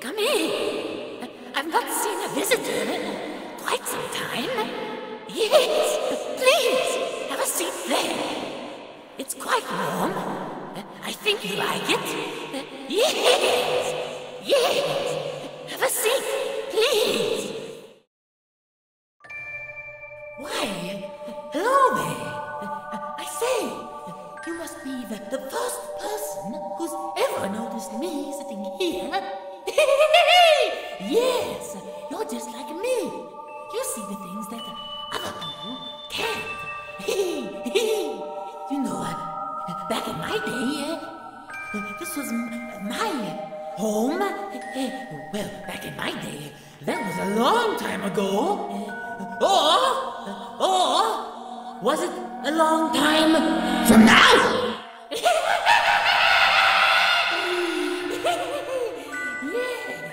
Come in. I've not seen a visitor in quite some time. Yes, please, have a seat there. It's quite warm. I think you like it. Yes, yes. You must be the, the first person who's ever noticed me sitting here. yes, you're just like me. You see the things that other people can't. you know, uh, back in my day, uh, this was my home. well, back in my day, that was a long time ago. Or, or, was it a long time from now? yes.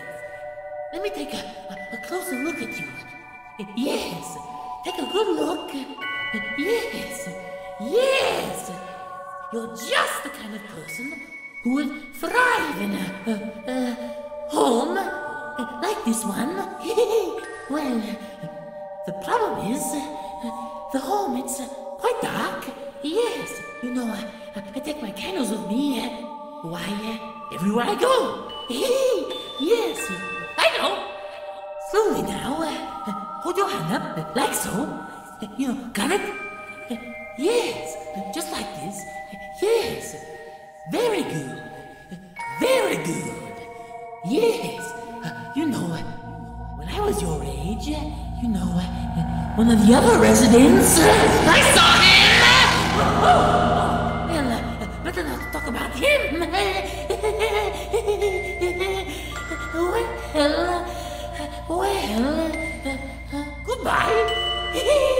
Let me take a, a, closer look at you. Yes. Take a good look. Yes. Yes. You're just the kind of person who would thrive in a, a, a home like this one. well, the problem is, the home, it's quite dark. Yes, you know, I, I take my candles with me. Eh? Why, eh? everywhere I go. yes, I know. Slowly now. Eh? Hold your hand up, like so. You know, got it? Yes, just like this. Yes. Very good. Very good. Yes. You know, was your age, eh? you know, eh, eh, one of the other residents. I saw him! Oh, oh, oh. Well, uh, uh, better not talk about him. well, uh, well, uh, goodbye.